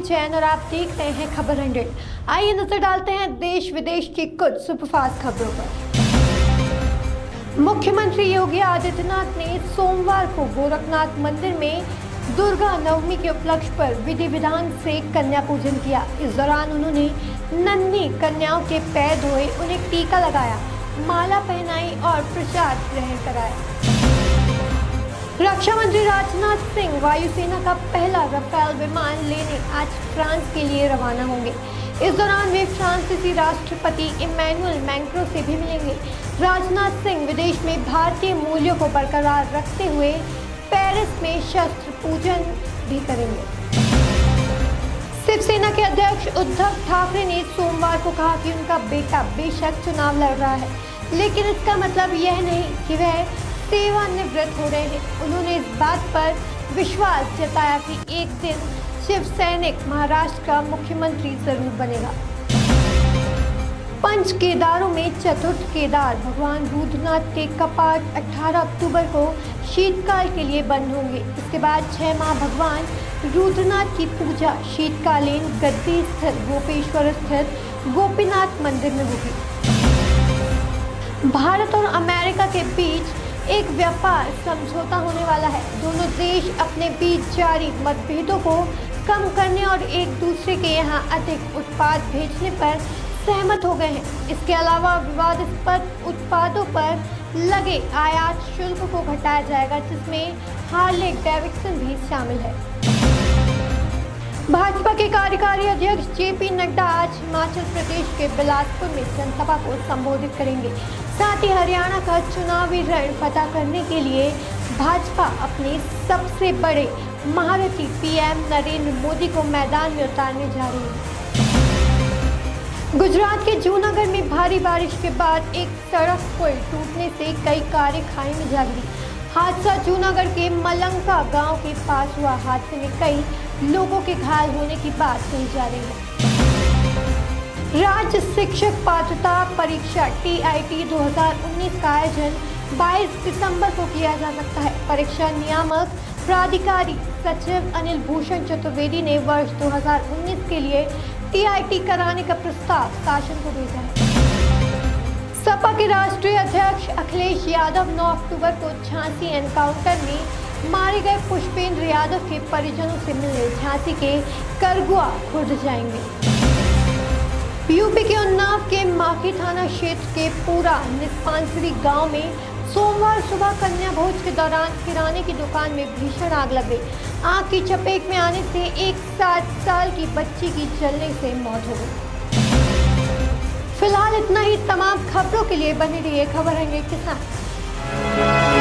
जैन और आप देख रहे हैं खबर हंड्रेड आइए नज़र डालते हैं देश विदेश की कुछ सुपरफास्ट खबरों पर। मुख्यमंत्री योगी आदित्यनाथ ने सोमवार को गोरखनाथ मंदिर में दुर्गा नवमी के उपलक्ष्य पर विधि विधान से कन्या पूजन किया। इस दौरान उन्होंने नन्ही कन्याओं के पैर धोए, उन्हें टीका लगाया, माला पहनाई और प्रसाद ग्रहण कराया। रक्षा मंत्री राजनाथ सिंह वायुसेना का पहला रफेल विमान लेने आज फ्रांस के लिए रवाना होंगे। इस दौरान वे फ्रांसीसी राष्ट्रपति इमैनुअल मैक्रो से भी मिलेंगे। राजनाथ सिंह विदेश में भारतीय मूल्यों को बरकरार रखते हुए पेरिस में शस्त्र पूजन भी करेंगे। शिवसेना के अध्यक्ष उद्धव ठाकरे ने सोमवार को कहा कि उनका बेटा बेशक चुनाव लड़ रहा है, लेकिन इसका मतलब यह नहीं कि वह सेवानिवृत्त हो रहे हैं। उन्होंने इस बात पर विश्वास जताया कि एक दिन शिव सैनिक महाराष्ट्र का मुख्यमंत्री ज़रूर बनेगा। पंच केदारों में चतुर्थ केदार भगवान रुद्रनाथ के कपाट 18 अक्टूबर को शीतकाल के लिए बंद होंगे। इसके बाद छह माह भगवान रुद्रनाथ की पूजा शीतकालीन गद्दी स्थित गोपेश्वर स्थित गोपीनाथ मंदिर में होगी। भारत और अमेरिका के बीच एक व्यापार समझौता होने वाला है। दोनों देश अपने बीच जारी मतभेदों को कम करने और एक दूसरे के यहाँ अधिक उत्पाद भेजने पर सहमत हो गए हैं। इसके अलावा विवादास्पद उत्पादों पर लगे आयात शुल्क को घटाया जाएगा, जिसमें हार्ले डेविक्सन भी शामिल है। भाजपा के कार्यकारी अध्यक्ष जेपी नड्डा आज हिमाचल प्रदेश के बिलासपुर में जनसभा को संबोधित करेंगे। साथ ही हरियाणा का चुनावी रण फतह करने के लिए भाजपा अपने सबसे बड़े महारथी पीएम नरेंद्र मोदी को मैदान में उतारने जा रही है। गुजरात के जूनागढ़ में भारी बारिश के बाद एक सड़क पुल टूटने से कई कारें खाई में जा गिरी। हादसा जूनागढ़ के मलंका गाँव के पास हुआ। हादसे में कई लोगों के घायल होने की बात कही जा रही है। राज्य शिक्षक पात्रता परीक्षा टीआईटी 2019 का आयोजन 22 दिसंबर को किया जा सकता है। परीक्षा नियामक प्राधिकारी सचिव अनिल भूषण चतुर्वेदी ने वर्ष 2019 के लिए टीआईटी कराने का प्रस्ताव शासन को भेजा है। सपा के राष्ट्रीय अध्यक्ष अखिलेश यादव 9 अक्टूबर को झांसी एनकाउंटर में मारे गए पुष्पेंद्र यादव के परिजनों से मिलने झांसी के करगुआ खुर्द जाएँगे। यूपी के उन्नाव के माखी थाना क्षेत्र के पूरा निस्पांसरी गाँव में सोमवार सुबह कन्या भोज के दौरान किराने की दुकान में भीषण आग लग गई। आग की चपेट में आने से एक सात साल की बच्ची की जलने से मौत हो गई। फ़िलहाल इतना ही तमाम खबरों के लिए बनी रही खबर आएँगे के साथ।